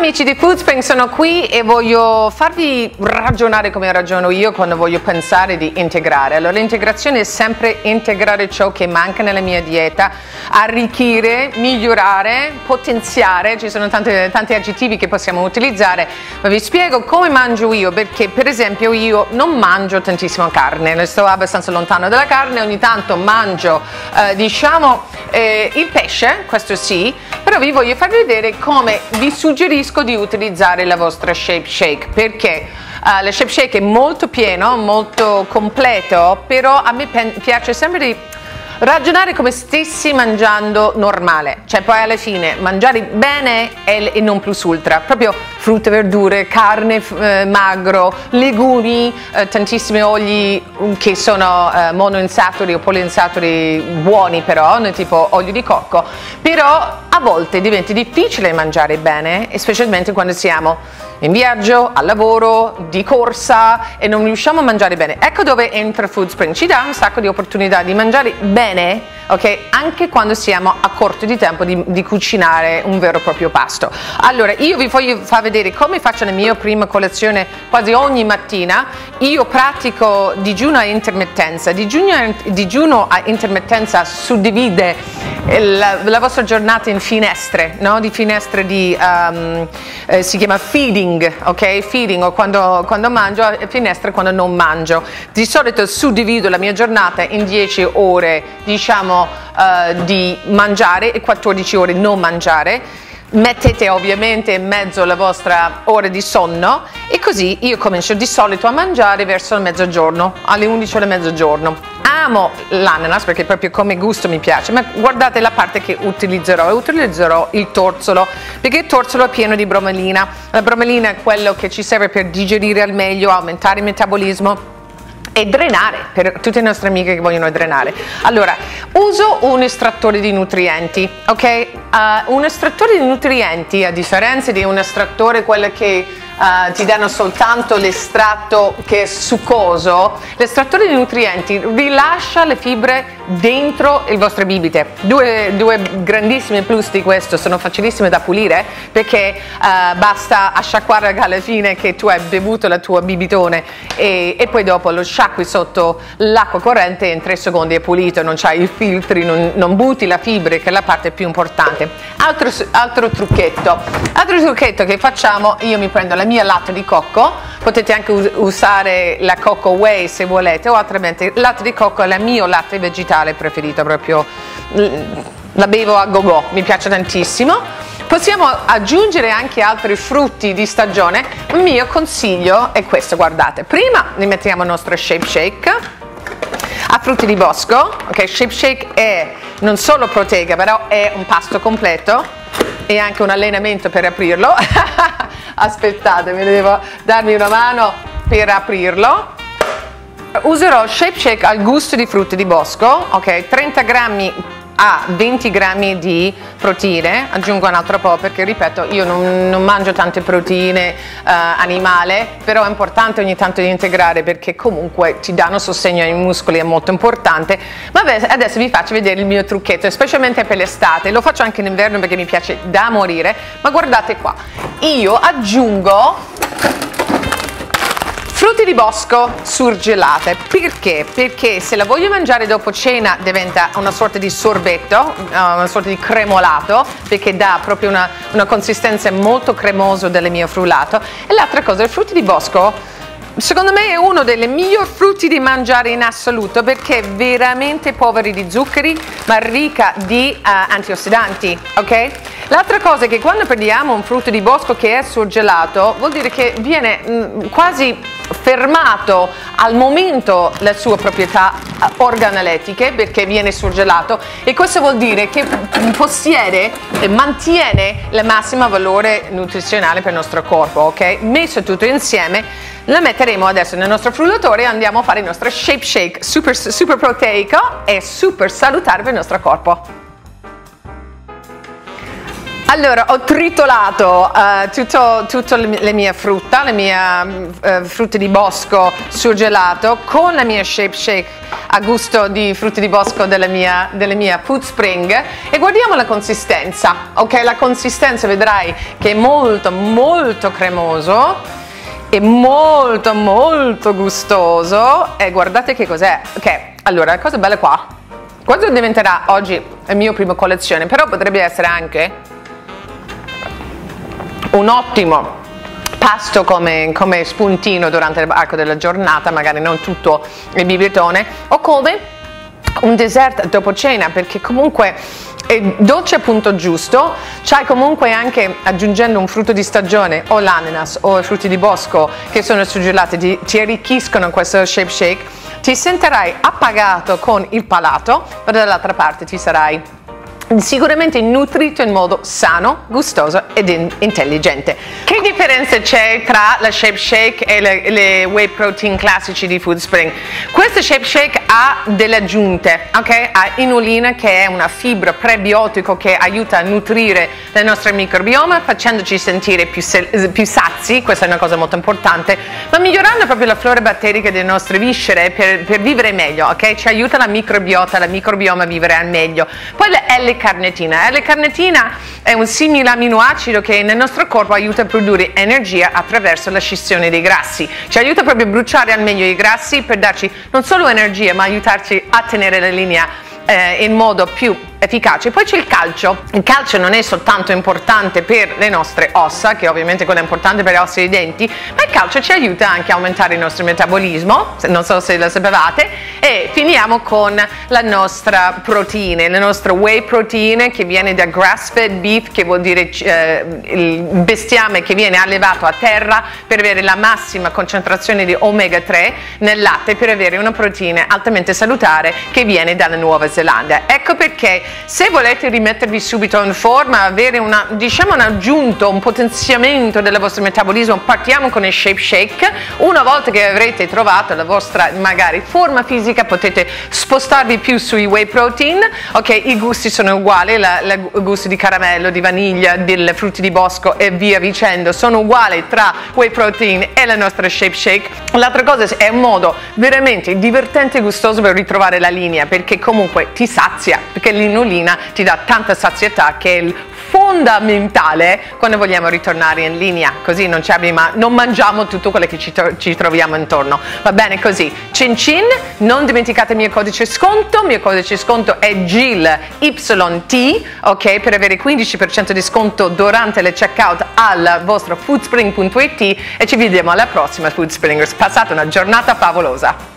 amici di Foodspring, sono qui e voglio farvi ragionare come ragiono io quando voglio pensare di integrare. Allora l'integrazione è sempre integrare ciò che manca nella mia dieta, arricchire, migliorare, potenziare, ci sono tanti, tanti aggettivi che possiamo utilizzare, ma vi spiego come mangio io perché per esempio io non mangio tantissimo carne, sto abbastanza lontano dalla carne, ogni tanto mangio eh, diciamo eh, il pesce, questo sì, però vi voglio far vedere come vi suggerisco di utilizzare la vostra Shape Shake perché uh, la Shape Shake è molto pieno, molto completo, però a me piace sempre di ragionare come stessi mangiando normale, cioè poi alla fine mangiare bene e non plus ultra, proprio frutta, verdure, carne eh, magro, legumi, eh, tantissimi oli che sono eh, monoinsaturi o poliinsaturi buoni però, tipo olio di cocco, però a volte diventa difficile mangiare bene, specialmente quando siamo in viaggio, al lavoro, di corsa e non riusciamo a mangiare bene. Ecco dove entra Food Spring, ci dà un sacco di opportunità di mangiare bene, ok? Anche quando siamo a corto di tempo di, di cucinare un vero e proprio pasto. Allora, io vi voglio far vedere come faccio la mia prima colazione quasi ogni mattina. Io pratico digiuno a intermittenza. Digiuno, digiuno a intermittenza suddivide la, la, vostra giornata in finestre, no? Di finestre di, um, eh, si chiama feeding feeding, ok? Feeding quando, quando mangio e finestra quando non mangio. Di solito suddivido la mia giornata in 10 ore, diciamo, uh, di mangiare e 14 ore non mangiare mettete ovviamente in mezzo la vostra ora di sonno e così io comincio di solito a mangiare verso il mezzogiorno, alle 11 ore mezzogiorno. Amo l'ananas perché proprio come gusto mi piace, ma guardate la parte che utilizzerò, utilizzerò il torzolo perché il torzolo è pieno di bromelina. La bromelina è quello che ci serve per digerire al meglio, aumentare il metabolismo e drenare per tutte le nostre amiche che vogliono drenare. Allora, uso un estrattore di nutrienti, ok? Uh, un estrattore di nutrienti, a differenza di un estrattore quello che uh, ti danno soltanto l'estratto che è succoso, l'estrattore di nutrienti rilascia le fibre dentro le vostre bibite. Due, due grandissimi plus di questo, sono facilissime da pulire perché uh, basta asciacquare alla fine che tu hai bevuto la tua bibitone e, e poi dopo lo sciacqui sotto l'acqua corrente e in tre secondi è pulito, non c'hai i filtri, non, non butti la fibra che è la parte più importante. Altro, altro trucchetto, altro trucchetto che facciamo, io mi prendo la mia latte di cocco, potete anche usare la Coco Whey se volete o altrimenti il latte di cocco è il mio latte vegetale preferito, proprio la bevo a go go, mi piace tantissimo. Possiamo aggiungere anche altri frutti di stagione, il mio consiglio è questo, guardate, prima ne mettiamo il nostro Shape Shake, a frutti di bosco, ok, Shape Shake è non solo proteica, però è un pasto completo e anche un allenamento per aprirlo. Aspettate, mi devo darmi una mano per aprirlo. Userò Shape Shake al gusto di frutti di bosco, ok? 30 grammi a 20 grammi di proteine, aggiungo un altro po' perché ripeto io non, non mangio tante proteine uh, animale, però è importante ogni tanto di integrare perché comunque ti danno sostegno ai muscoli, è molto importante. Vabbè, adesso vi faccio vedere il mio trucchetto, specialmente per l'estate, lo faccio anche in inverno perché mi piace da morire, ma guardate qua, io aggiungo Frutti di bosco surgelate, perché? Perché se la voglio mangiare dopo cena diventa una sorta di sorbetto, eh, una sorta di cremolato, perché dà proprio una, una consistenza molto cremosa del mio frullato. E l'altra cosa, i frutti di bosco secondo me è uno dei migliori frutti di mangiare in assoluto perché è veramente poveri di zuccheri ma ricca di uh, antiossidanti, ok? L'altra cosa è che quando prendiamo un frutto di bosco che è surgelato vuol dire che viene mm, quasi fermato al momento le sue proprietà eh, organolettiche perché viene surgelato e questo vuol dire che possiede e mantiene il massimo valore nutrizionale per il nostro corpo, ok? Messo tutto insieme la metteremo adesso nel nostro frullatore e andiamo a fare il nostro shape shake super, super proteico e super salutare per il nostro corpo. Allora, ho tritolato uh, tutto, tutto le mie frutta, le mie uh, frutte di bosco surgelato con la mia Shape Shake a gusto di frutti di bosco della mia, della mia Food Spring e guardiamo la consistenza. Ok, la consistenza vedrai che è molto molto cremoso e molto molto gustoso e guardate che cos'è. Ok, allora la cosa bella qua, questo diventerà oggi il mio primo collezione, però potrebbe essere anche un ottimo pasto come, come spuntino durante l'arco della giornata, magari non tutto il bibitone, o come un dessert dopo cena, perché comunque è dolce al punto giusto, c'hai comunque anche aggiungendo un frutto di stagione o l'ananas o i frutti di bosco che sono surgelati, ti, ti arricchiscono questo shape shake, ti sentirai appagato con il palato, ma dall'altra parte ti sarai sicuramente nutrito in modo sano, gustoso ed in intelligente. Che differenza c'è tra la Shape Shake e le, le, whey protein classici di Food Spring? Questa Shape Shake ha delle aggiunte, ok? Ha inulina che è una fibra prebiotico che aiuta a nutrire il nostro microbioma facendoci sentire più, più sazi, questa è una cosa molto importante, ma migliorando proprio la flora batterica delle nostre viscere per, per vivere meglio, ok? Ci aiuta la microbiota, la microbioma a vivere al meglio. Poi la L L-carnitina. L-carnitina è un simile aminoacido che nel nostro corpo aiuta a produrre energia attraverso la scissione dei grassi. Ci aiuta proprio a bruciare al meglio i grassi per darci non solo energia, ma aiutarci a tenere la linea eh, in modo più efficace. Poi c'è il calcio. Il calcio non è soltanto importante per le nostre ossa, che ovviamente quello è importante per le ossa e i denti, ma il calcio ci aiuta anche a aumentare il nostro metabolismo, non so se lo sapevate, e finiamo con la nostra proteine, le nostre whey proteine che viene da grass-fed beef, che vuol dire eh, il bestiame che viene allevato a terra per avere la massima concentrazione di omega 3 nel latte per avere una proteina altamente salutare che viene dalla Nuova Zelanda. Ecco perché se volete rimettervi subito in forma, avere una, diciamo un aggiunto, un potenziamento del vostro metabolismo, partiamo con il Shape Shake. Una volta che avrete trovato la vostra magari forma fisica, potete spostarvi più sui whey protein. Ok, i gusti sono uguali, il gusto di caramello, di vaniglia, dei frutti di bosco e via dicendo, sono uguali tra whey protein e la nostra Shape Shake. L'altra cosa è un modo veramente divertente e gustoso per ritrovare la linea, perché comunque ti sazia, perché l'inulina l'inulina ti dà tanta sazietà che è il fondamentale quando vogliamo ritornare in linea, così non, abbiamo, non mangiamo tutto quello che ci, ci, troviamo intorno. Va bene così. Cin cin, non dimenticate il mio codice sconto, il mio codice sconto è GILYT, ok, per avere 15% di sconto durante le checkout al vostro foodspring.it e ci vediamo alla prossima Foodspringers. Passate una giornata favolosa.